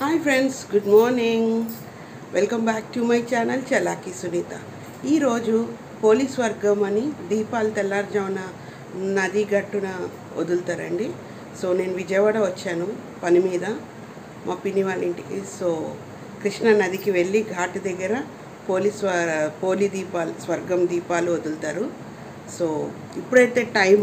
Hi friends good morning welcome back to my channel చలాకి Sunitha ఈరోజు police వర్గం అని దీపాలు తెల్లారుజామున నది గట్టున వదులుతారండి. సో నేను విజయవాడ వచ్చాను పని మీద. మా పిన్ని వాళ్ళ ఇంటికి. సో కృష్ణా నదికి వెళ్ళి ఘాట్ దగ్గర పోలీస్ పోలి దీపాలు స్వర్గం దీపాలు వదులుతారు. సో ఇప్పుడైతే టైం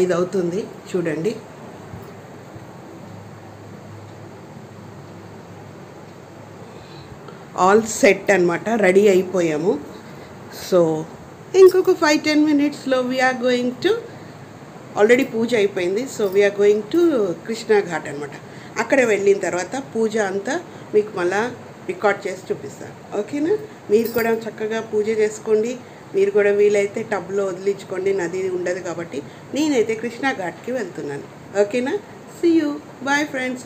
ఐదు అవుతుంది చూడండి. ఆల్ సెట్ అనమాట రెడీ అయిపోయాము. సో ఇంకొక ఫైవ్ టెన్ మినిట్స్లో వీఆర్ గోయింగ్ టు ఆల్రెడీ పూజ అయిపోయింది. So we're going to Krishna Ghat అనమాట అక్కడ వెళ్ళిన తర్వాత పూజ అంతా మీకు మళ్ళా రికార్డ్ చేసి చూపిస్తాను ఓకేనా? మీరు కూడా చక్కగా పూజ చేసుకోండి. మీరు కూడా వీలైతే టబ్లో వదిలించుకోండి. నది ఉండదు కాబట్టి నేనైతే కృష్ణా ఘాట్కి వెళ్తున్నాను. ఓకేనా? సి యూ బాయ్ ఫ్రెండ్స్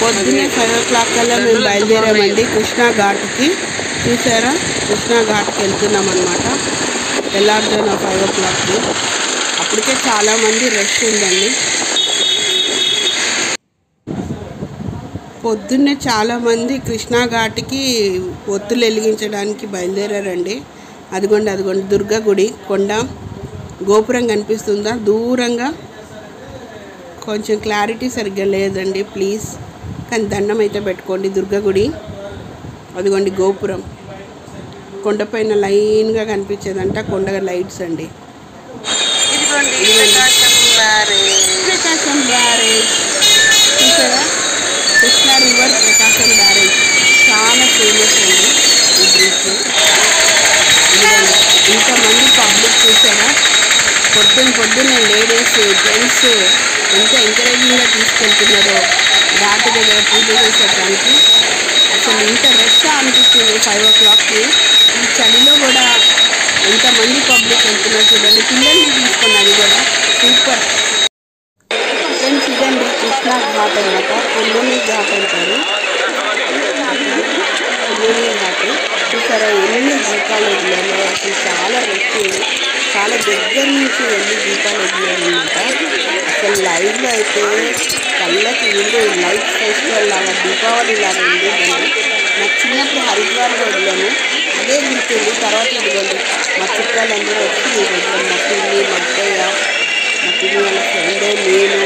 పొద్దున్నే ఫైవ్ ఓ క్లాక్ కల్లా మేము బయలుదేరామండి. కృష్ణా ఘాట్కి చూసారా? కృష్ణా ఘాట్కి వెళ్తున్నాం అనమాట నా ఫైవ్ ఓ క్లాక్కి అప్పటికే చాలామంది రష్ ఉందండి. పొద్దున్నే చాలామంది కృష్ణా ఘాట్కి ఒత్తులు వెలిగించడానికి బయలుదేరారండి. అదిగోండి అదిగోండి. దుర్గా గుడి కొండ. గోపురం కనిపిస్తుందా? దూరంగా కొంచెం క్లారిటీ సరిగ్గా లేదండి ప్లీజ్. కానీ దండం అయితే పెట్టుకోండి దుర్గా గుడి. అదిగోండి గోపురం. కొండపైన లైన్గా కనిపించేదంట కొండ లైట్స్ అండి. ఇదిగోండి ప్రకాశం బ్యారేజ్. చూసారా? Krishna river Prakasam barrage. చాలా ఫేమస్ అండి ఈ బ్రిడ్జ్. ఇంతమంది పబ్లిక్ చూసారా? పొద్దున్న పొద్దున్న లేడీస్ జెంట్స్ ఎంత ఎంకరేజింగ్గా తీసుకెళ్తున్నారో ఘాటు దగ్గర పూజ చేసేటానికి అసలు ఇంత రష్ అనిపిస్తుంది ఫైవ్ ఓ క్లాక్కి ఈ చలిలో కూడా ఎంతమంది పబ్లిక్ వెళ్తున్నారు చూడండి. పిల్లల్ని తీసుకున్నది కూడా. సూపర్. ఫ్రెండ్స్ ఇదండి కృష్ణా ఘాట్ అనమాట పొల్లోని ఘాట్ అంటారు. కొల్లూని ఘాట్ చూసారా ఎన్ని దీపాలు వదిలారో అసలు చాలా రష్ చాలా దగ్గర నుంచి వెళ్ళి దీపాలు వదిలేమన్నమాట అసలు లైవ్లో అయితే కళ్ళకి ముందు లైట్ ఫెస్టివల్ లాగా దీపావళి లాగా ఉంది దాన్ని నాకు చిన్నప్పుడు హరిద్వార్లో వదిలాను అదే గుర్తుంది తర్వాత ఇదిగోండి మా చుట్టాలందరూ వచ్చి మా పిల్లి మా అత్తయ్య మా పిల్లి వాళ్ళ ఫ్రెండ్ నేను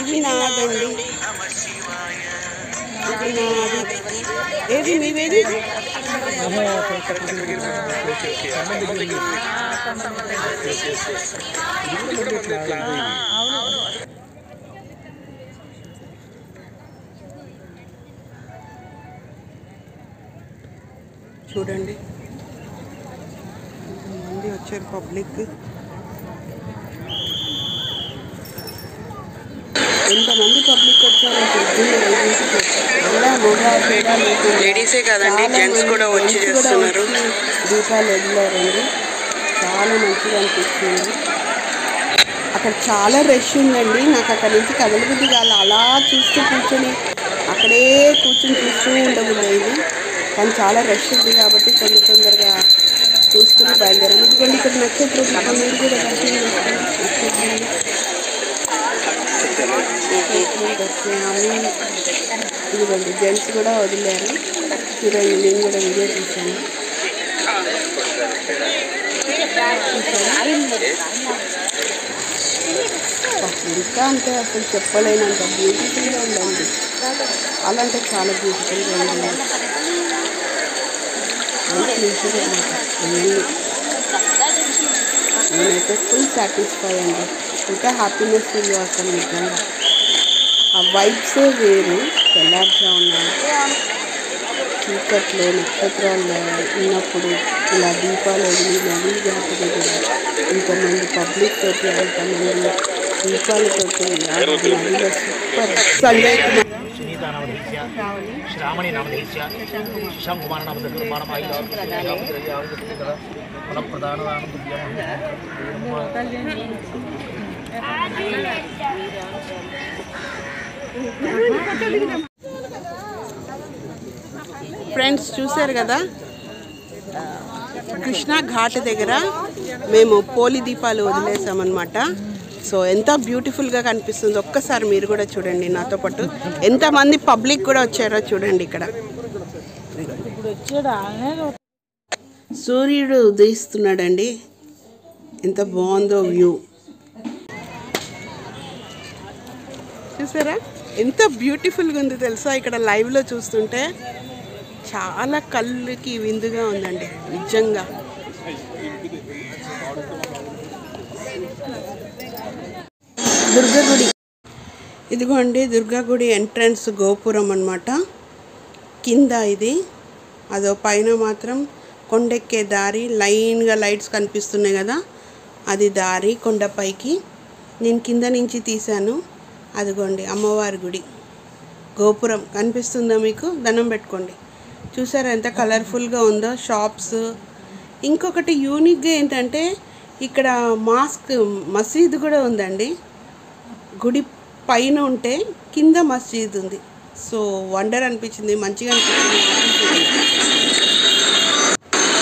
ఇది నాదండి. ఇది నాది. ఏది మీవేది? చూడండి. మంది వచ్చారు పబ్లిక్. ఎంతమంది పబ్లిక్ వచ్చారో లేడీసే కాదండి, చాలా జెంట్స్ కూడా వచ్చి చేస్తున్నారు. దీపాలు వదిలారండి చాలా మంచిగా అనిపిస్తుంది అక్కడ చాలా రష్ ఉందండి. నాకు అక్కడ నుంచి కదలబుద్ధి కాదు అలా చూస్తూ కూర్చొని అక్కడే కూర్చొని చూస్తూ ఉండబుద్ది కానీ చాలా రష్ ఉంది కాబట్టి తొందర తొందరగా చూసుకుని బయలుదేరాను ఎందుకంటే ఇక్కడ నక్షత్రం దీపం మీరు కూడా దర్శనం చేసుకోండి. నక్షత్రం వచ్చినాము ఇదిగోండి జెంట్స్ కూడా వదిలేరు ఈరోజు నేను కూడా వీడియో తీశాను ఇంకా అంటే అసలు చెప్పలేనంత బ్యూటిఫుల్గా ఉందండి చాలా చాలా బ్యూటిఫుల్గా ఉందండి నేనైతే ఫుల్ సాటిస్ఫై అండి ఇంకా హ్యాపీనెస్ ఫీల్ అవుతాను నిజంగా ఆ వైబ్సే వేరు తెల్లారుజామున చీకట్లో నక్షత్రాలు ఉన్నప్పుడు ఇలా దీపాలు వదిలి నదీ ఘాటు దగ్గర ఇంతమంది పబ్లిక్ తోటి అంతమంది దీపాలతోటి ఆ నదిలో సూపర్ సంజయ్ కుమార్ సునీత నామధేస్య శ్రావణి నామధేస్య శశాంక్ కుమార్ నామధేస్య ఫలప్రదానదానం ఫ్రెండ్స్ చూశారు కదా? కృష్ణా ఘాట్ దగ్గర మేము పోలి దీపాలు వదిలేసామన్నమాట. సో ఎంత బ్యూటిఫుల్గా కనిపిస్తుంది. ఒక్కసారి మీరు కూడా చూడండి నాతో పాటు. ఎంతమంది పబ్లిక్ కూడా వచ్చారో చూడండి ఇక్కడ. సూర్యుడు ఉదయిస్తున్నాడండి. ఎంత బాగుందో వ్యూ చూసారా? ఎంత బ్యూటిఫుల్గా ఉంది తెలుసా? ఇక్కడ లైవ్లో చూస్తుంటే చాలా కళ్ళుకి విందుగా ఉందండి నిజంగా. దుర్గగుడి. ఇదిగోండి దుర్గాగుడి ఎంట్రన్స్ గోపురం అనమాట కింద ఇది. అదో పైన మాత్రం కొండెక్కే దారి లైన్గా లైట్స్ కనిపిస్తున్నాయి కదా. అది దారి కొండపైకి. నేను కింద నుంచి తీశాను. అదిగోండి అమ్మవారి గుడి. గోపురం కనిపిస్తుందా మీకు? దండం పెట్టుకోండి. చూసారా ఎంత కలర్ఫుల్గా ఉందో షాప్స్. ఇంకొకటి యూనిక్గా ఏంటంటే ఇక్కడ మాస్క్ మసీద్ కూడా ఉందండి. గుడి పైన ఉంటే కింద మసీద్ ఉంది. సో వండర్ అనిపించింది మంచిగా అనిపించింది.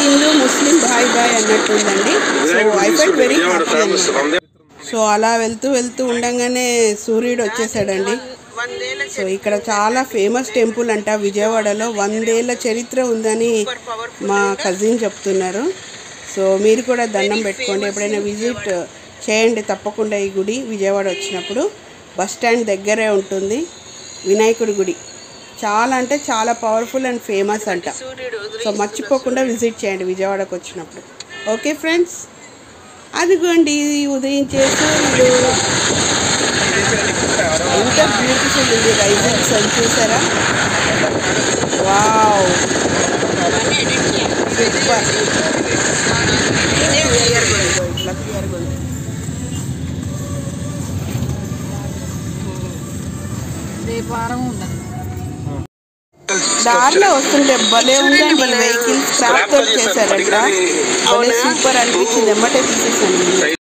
హిందూ ముస్లిం బాయ్ బాయ్ అన్నట్టు ఉందండి. So I felt very happy so అలా వెళ్తూ వెళ్తూ ఉండగానే సూర్యుడు వచ్చేసాడండి. సో ఇక్కడ చాలా ఫేమస్ టెంపుల్ అంట విజయవాడలో. వందేళ్ళ చరిత్ర ఉందని మా కజిన్ చెప్తున్నారు. సో మీరు కూడా దండం పెట్టుకోండి. ఎప్పుడైనా విజిట్ చేయండి తప్పకుండా ఈ గుడి. విజయవాడ వచ్చినప్పుడు బస్ స్టాండ్ దగ్గరే ఉంటుంది. వినాయకుడి గుడి. చాలా అంటే చాలా పవర్ఫుల్ అండ్ ఫేమస్ అంట. సో మర్చిపోకుండా విజిట్ చేయండి విజయవాడకు వచ్చినప్పుడు. ఓకే ఫ్రెండ్స్ అదిగోండి ఉదయించే సూర్యుడు ఎంత బ్యూటిఫుల్ ఉంది రైజింగ్ సన్ చూసారా? వావ్ సూపర్ ఇట్లా క్లియర్గా ఉంది దారిలో వస్తుంటే భలే ఉందండి వెహికల్స్ స్క్రాప్ తోటి చేశారంట భలే సూపర్ అనిపించింది. ఎమ్మటే తీసేసాను